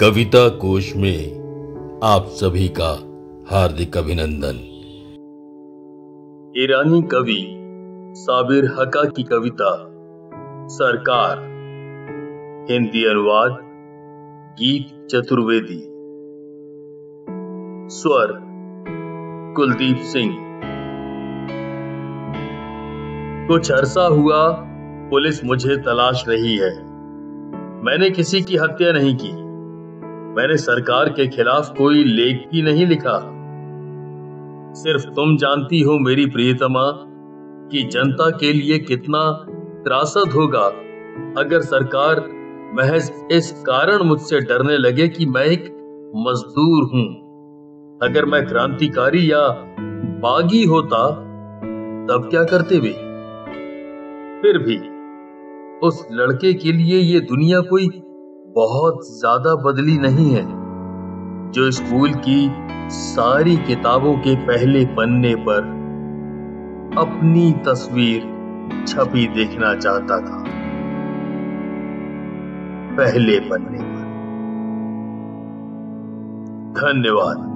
कविता कोश में आप सभी का हार्दिक अभिनंदन। ईरानी कवि साबिर हका की कविता, सरकार, हिंदी अनुवाद, गीत चतुर्वेदी। स्वर, कुलदीप सिंह। कुछ अरसा हुआ, पुलिस मुझे तलाश रही है। मैंने किसी की हत्या नहीं की। मैंने सरकार के खिलाफ कोई लेख भी नहीं लिखा। सिर्फ़ तुम जानती हो मेरी प्रियतमा, कि जनता के लिए कितना त्रासद होगा। अगर सरकार महज इस कारण मुझसे डरने लगे कि मैं एक मजदूर हूँ। अगर मैं क्रांतिकारी या बागी होता, तब क्या करते वे? फिर भी, उस लड़के के लिए ये दुनिया कोई बहुत ज़्यादा बदली नहीं है, जो स्कूल की सारी किताबों के पहले पन्ने पर अपनी तस्वीर छपी देखना चाहता था। पहले पन्ने पर। धन्यवाद।